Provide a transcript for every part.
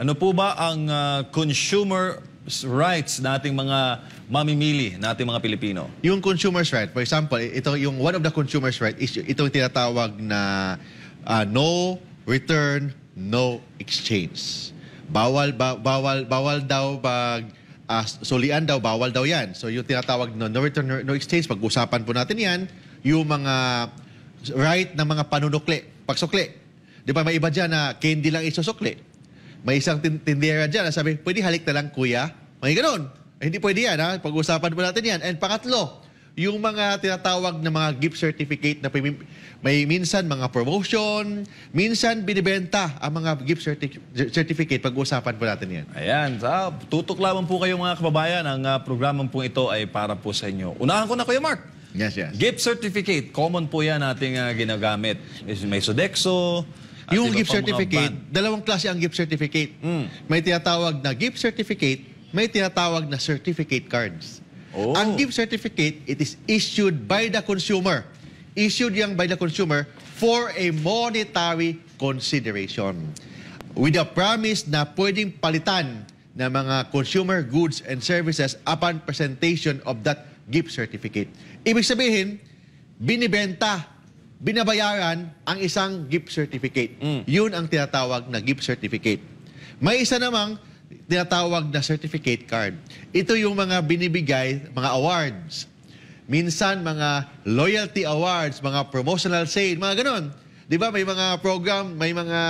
Ano po ba ang ah, consumer rights nating mga mamimili, nating mga Pilipino? Yung consumer's right, for example, ito yung one of the consumer's right is ito tinatawag na ah, no return, no exchange. Bawal ba, bawal bawal daw pag ah, sulian daw bawal daw 'yan. So yung tinatawag na no return, no, exchange, pag-usapan po natin 'yan, yung mga right ng mga panunukli, pagsukli. 'Di ba may iba diyan na candy lang isusukli. May isang tin- tindera dyan na sabi, pwede halik na lang kuya. May ganun. Eh, hindi pwede yan ha. Pag-usapan po natin yan. And pangatlo, yung mga tinatawag na mga gift certificate na may minsan mga promotion, minsan binibenta ang mga gift certi- certificate. Pag-usapan po natin yan. Ayan, sa, tutok lamang po kayo mga kababayan. Ang ah, programang po ito ay para po sa inyo. Unahan ko na Kuya Mark. Yes, yes. Gift certificate, common po yan ating ah, ginagamit. May Sodexo. At Yung gift certificate, dalawang klase ang gift certificate. Mm. May tinatawag na gift certificate, may tinatawag na certificate cards. Oh. Ang gift certificate, it is issued by the consumer. Issued yang by the consumer for a monetary consideration. With a promise na pwedeng palitan ng mga consumer goods and services upon presentation of that gift certificate. Ibig sabihin, binibenta binabayaran ang isang gift certificate. Mm. Yun ang tinatawag na gift certificate. May isa namang tinatawag na certificate card. Ito yung mga binibigay, mga awards. Minsan, mga loyalty awards, mga promotional sale, mga ganon. Di ba? May mga program, may mga,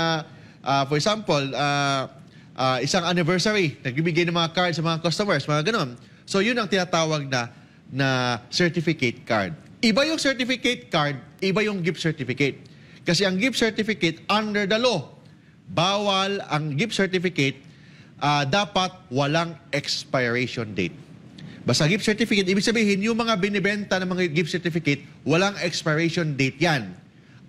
ah, for example, ah, ah, isang anniversary, nagbibigay ng mga cards sa mga customers, mga ganon. So, yun ang tinatawag na, na certificate card. Iba yung certificate card, iba yung gift certificate. Kasi ang gift certificate, under the law, bawal ang gift certificate, ah, dapat walang expiration date. Basta gift certificate, ibig sabihin, yung mga binibenta ng mga gift certificate, walang expiration date yan.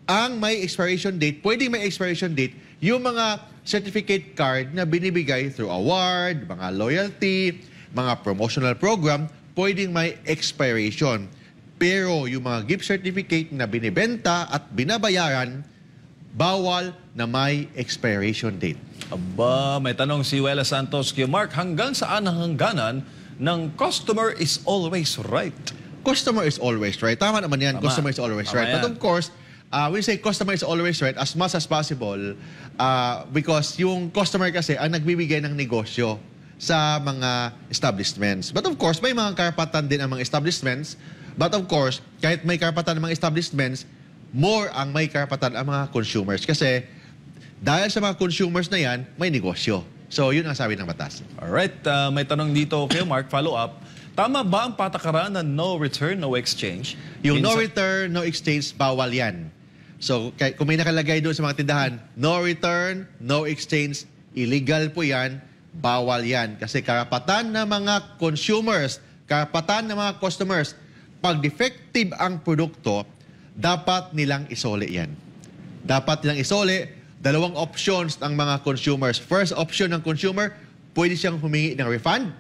Ang may expiration date, pwedeng may expiration date, yung mga certificate card na binibigay through award, mga loyalty, mga promotional program, pwedeng may expiration. Pero yung mga gift certificate na binibenta at binabayaran, bawal na may expiration date. Aba, may tanong si Wela Santos kay Mark, hanggang saan ang hangganan ng customer is always right? Customer is always right. Tama naman yan, Tama. customer is always Tama right. yan. But of course, uh, we say customer is always right as much as possible uh, because yung customer kasi ang nagbibigay ng negosyo sa mga establishments. But of course, may mga karapatan din ang mga establishments. But of course, kahit may karapatan ang mga establishments, more ang may karapatan ang mga consumers. Kasi dahil sa mga consumers na yan, may negosyo. So, yun ang sabi ng batas. Alright, ah, may tanong dito kay Mark, follow up. Tama ba ang patakaran na no return, no exchange? Yung no return, no exchange, bawal yan. So, kay- kung may nakalagay doon sa mga tindahan, no return, no exchange, illegal po yan, bawal yan. Kasi karapatan ng mga consumers, karapatan ng mga customers, pag defective ang produkto, dapat nilang isole yan. Dapat nilang isole, dalawang options ng mga consumers. First option ng consumer, pwede siyang humingi ng refund.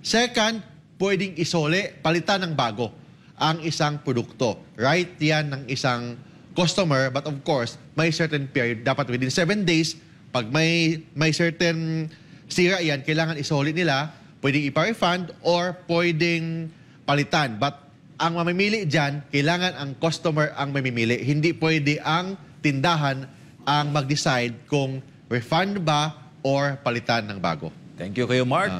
Second, pwedeng isole, palitan ng bago ang isang produkto. Right yan ng isang customer, but of course, may certain period, dapat within 7 days, pag may, may certain sira yan, kailangan isole nila, pwedeng ipa-refund or pwedeng palitan. But ang mamimili dyan, kailangan ang customer ang mamimili. Hindi pwede ang tindahan ang mag-decide kung refund ba or palitan ng bago. Thank you kayo, Mark.